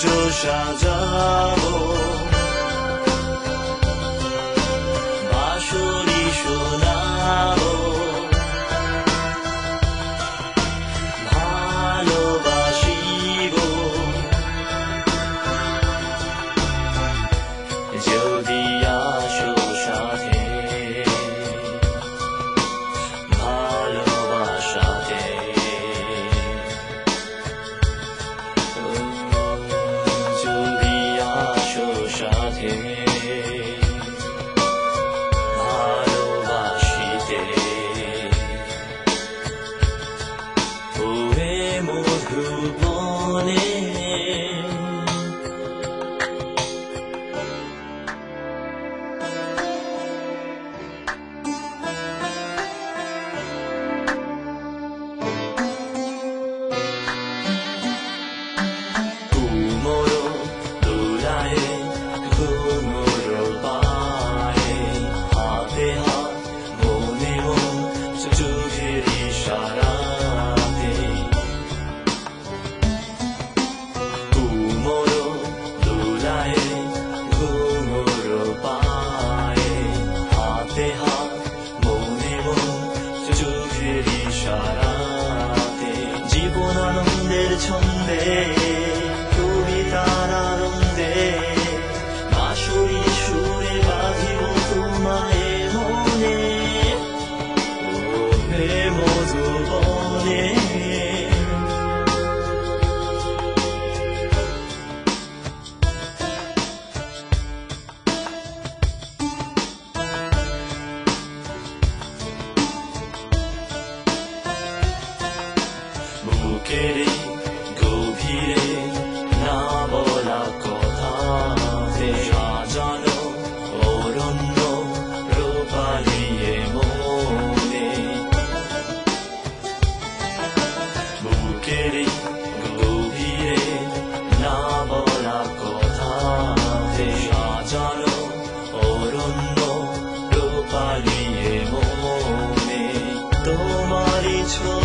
就想着我。Guru সারাতে জীবন আনন্দের ছন্দে বুকের গভীরে না বলা কথা সাজানো অরণ্য রোপালিয়ে মনে। বুকের গভীরে না বলা কথা সাজানো অরণ্য রোপালিয়ে মনে। তোমারই ছোট